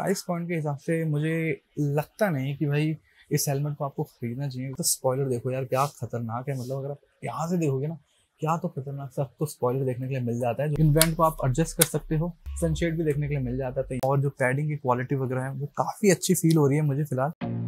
Price point के हिसाब से मुझे लगता नहीं कि भाई इस हेलमेट को आपको खरीदना चाहिए। तो स्पॉइलर देखो यार, क्या खतरनाक है। मतलब अगर आप यहाँ से देखोगे ना, क्या तो खतरनाक सा आपको स्पॉइलर देखने के लिए मिल जाता है। इन्वेंट को आप एडजस्ट कर सकते हो सनशेड भी देखने के लिए मिल जाता है। और जो पैडिंग की क्वालिटी वगैरह है, वो काफ़ी अच्छी फील हो रही है मुझे फ़िलहाल।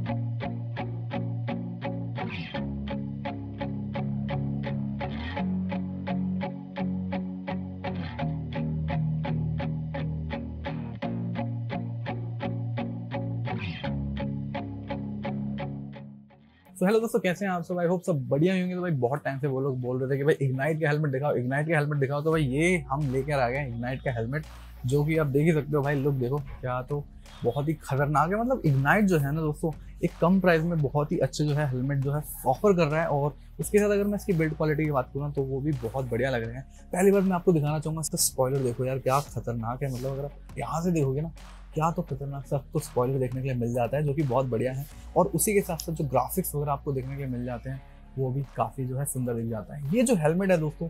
तो हेलो दोस्तों, कैसे हैं आप सब? आई होप सब बढ़िया होंगे। तो भाई, बहुत टाइम से वो लोग बोल रहे थे कि भाई इग्नाइट का हेलमेट दिखाओ इग्नाइट का हेलमेट दिखाओ। तो भाई, ये हम लेकर आ गए इग्नाइट का हेलमेट जो कि आप देख ही सकते हो भाई। लुक देखो, क्या तो बहुत ही खतरनाक है। मतलब इग्नाइट जो है ना दोस्तों, एक कम प्राइस में बहुत ही अच्छे जो है हेलमेट जो है ऑफ़र कर रहा है। और उसके साथ अगर मैं इसकी बिल्ड क्वालिटी की बात करूँ तो वो भी बहुत बढ़िया लग रहे हैं। पहली बार मैं आपको दिखाना चाहूँगा, इसका स्पॉयलर देखो यार, क्या खतरनाक है। मतलब अगर आप यहाँ से देखोगे ना क्या तो खतरनाक सा आपको स्पॉइलर देखने के लिए मिल जाता है, जो कि बहुत बढ़िया है। और उसी के साथ साथ जो ग्राफिक्स वगैरह आपको देखने के लिए मिल जाते हैं, वो भी काफ़ी जो है सुंदर दिख जाता है। ये जो हेलमेट है दोस्तों,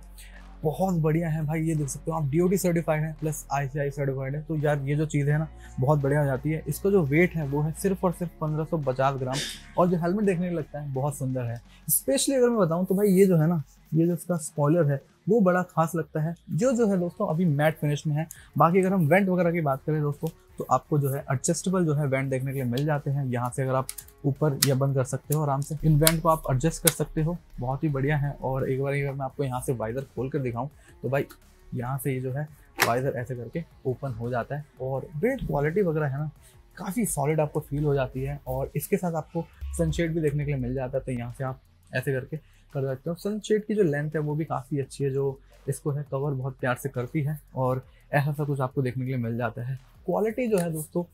बहुत बढ़िया है भाई, ये देख सकते हो आप डीओटी सर्टिफाइड है प्लस आईसीआई सर्टिफाइड है। तो यार ये जो चीज़ है ना, बहुत बढ़िया हो जाती है। इसका जो वेट है वो है सिर्फ़ और सिर्फ़ पंद्रह ग्राम, और जो हेलमेट देखने को लगता है, बहुत सुंदर है। स्पेशली अगर मैं बताऊँ तो भाई ये जो है ना, ये जो इसका स्पॉयलर है वो बड़ा खास लगता है। जो जो है दोस्तों, अभी मैट फिनिश में है। बाकी अगर हम वेंट वगैरह की बात करें दोस्तों तो आपको जो है एडजस्टेबल जो है वेंट देखने के लिए मिल जाते हैं। यहाँ से अगर आप ऊपर या बंद कर सकते हो आराम से। इन वेंट को आप एडजस्ट कर सकते हो। बहुत ही बढ़िया है। और एक बार अगर मैं आपको यहाँ से वाइजर खोल कर दिखाऊँ तो भाई यहाँ से ये जो है वाइजर ऐसे करके ओपन हो जाता है। और बिल्ड क्वालिटी वगैरह है ना, काफ़ी सॉलिड आपको फील हो जाती है। और इसके साथ आपको सनशेड भी देखने के लिए मिल जाता है। तो यहाँ से आप ऐसे करके कर सकते हो। सनशेड की जो लेंथ है, वो भी काफ़ी अच्छी है, जो इसको है कवर बहुत प्यार से करती है और ऐसा सा कुछ आपको देखने के लिए मिल जाता है। क्वालिटी जो है दोस्तों,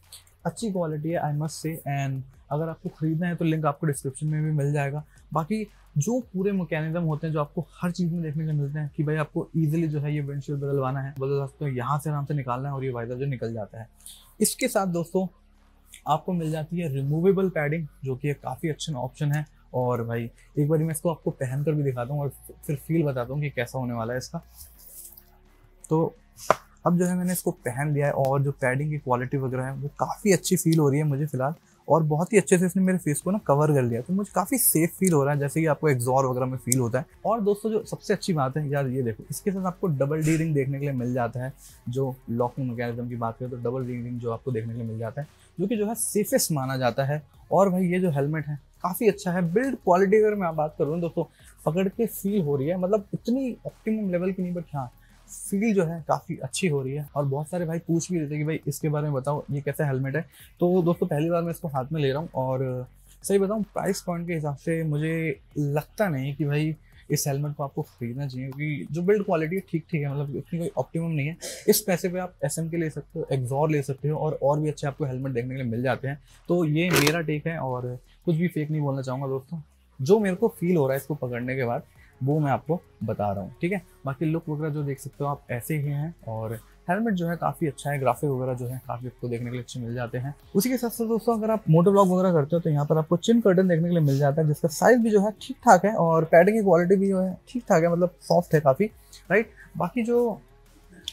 अच्छी क्वालिटी है आई मस्ट से एंड अगर आपको ख़रीदना है तो लिंक आपको डिस्क्रिप्शन में भी मिल जाएगा। बाकी जो पूरे मैकेनिज्म होते हैं, जो आपको हर चीज़ में देखने को मिलते हैं, कि भाई आपको इजीली जो है ये विंडशील्ड बदलवाना है, बदल सकते हो, यहाँ से आराम से निकालना है और ये वाइजर जो निकल जाता है। इसके साथ दोस्तों, आपको मिल जाती है रिमूवेबल पैडिंग जो कि एक काफ़ी अच्छा ऑप्शन है। और भाई, एक बार मैं इसको आपको पहन कर भी दिखाता हूँ और फिर फील बताता हूँ कि कैसा होने वाला है इसका। तो अब जो है मैंने इसको पहन लिया है और जो पैडिंग की क्वालिटी वगैरह है, वो काफ़ी अच्छी फील हो रही है मुझे फ़िलहाल और बहुत ही अच्छे से इसने मेरे फेस को ना कवर कर लिया। तो मुझे काफ़ी सेफ़ फील हो रहा है, जैसे कि आपको एग्जॉर वगैरह में फील होता है। और दोस्तों, जो सबसे अच्छी बात है, यार ये देखो, इसके साथ आपको डबल डी रिंग देखने के लिए मिल जाता है, जो लॉकिंग मैकेनिज्म की बात करें तो डबल डी रिंग जो आपको देखने के लिए मिल जाता है, जो कि जो है सेफेस्ट माना जाता है। और भाई, ये जो हेलमेट है काफ़ी अच्छा है। बिल्ड क्वालिटी अगर मैं बात करूँ दोस्तों, पकड़ के फील हो रही है मतलब इतनी ऑप्टिमम लेवल की नहीं बट हाँ फील जो है काफ़ी अच्छी हो रही है। और बहुत सारे भाई पूछ भी रहे थे कि भाई इसके बारे में बताओ, ये कैसा हेलमेट है? तो दोस्तों, पहली बार मैं इसको हाथ में ले रहा हूँ और सही बताऊँ प्राइस पॉइंट के हिसाब से मुझे लगता नहीं कि भाई इस हेलमेट को आपको खरीदना चाहिए, क्योंकि जो बिल्ड क्वालिटी है, ठीक ठीक है मतलब इतनी कोई ऑप्टिमम नहीं है। इस पैसे पे आप एसएम के ले सकते हो एग्जॉर ले सकते हो, और और भी अच्छे आपको हेलमेट देखने के लिए मिल जाते हैं। तो ये मेरा टेक है, और कुछ भी फेक नहीं बोलना चाहूँगा दोस्तों। जो मेरे को फील हो रहा है इसको पकड़ने के बाद, वो मैं आपको बता रहा हूँ, ठीक है? बाकी लुक वगैरह जो देख सकते हो आप, ऐसे ही हैं, और हेलमेट जो है काफ़ी अच्छा है ग्राफिक वगैरह जो है काफ़ी आपको देखने के लिए अच्छे मिल जाते हैं। उसी के साथ साथ दोस्तों, अगर आप मोटर ब्लॉग वगैरह करते हो तो यहाँ पर आपको चिन कर्टन देखने के लिए मिल जाता है, जिसका साइज़ भी जो है ठीक ठाक है और पैडिंग की क्वालिटी भी जो है ठीक ठाक है मतलब सॉफ्ट है काफ़ी राइट बाकी जो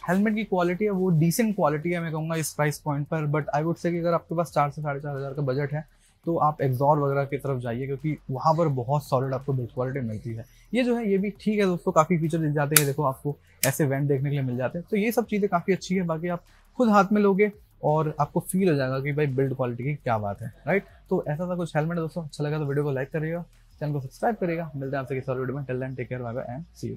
हेलमेट की क्वालिटी है, वो डिसेंट क्वालिटी है, मैं कहूँगा इस प्राइस पॉइंट पर बट आई वुड से कि अगर आपके पास चार से साढ़े चार हज़ार का बजट है तो आप एग्जॉर वगैरह की तरफ़ जाइए, क्योंकि वहाँ पर बहुत सॉलिड आपको बिल्ड क्वालिटी मिलती है। ये जो है, ये भी ठीक है दोस्तों, काफ़ी फीचर मिल जाते हैं, देखो आपको ऐसे वेंट देखने के लिए मिल जाते हैं। तो ये सब चीज़ें काफ़ी अच्छी है, बाकी आप खुद हाथ में लोगे और आपको फील हो जाएगा कि भाई बिल्ड क्वालिटी की क्या बात है राइट तो ऐसा सा कुछ हेलमेट दोस्तों। अच्छा लगा तो वीडियो को लाइक करिएगा चैनल को सब्सक्राइब करिएगा। मिलते हैं आपसे किसी और वीडियो में। Tell take care bye and see you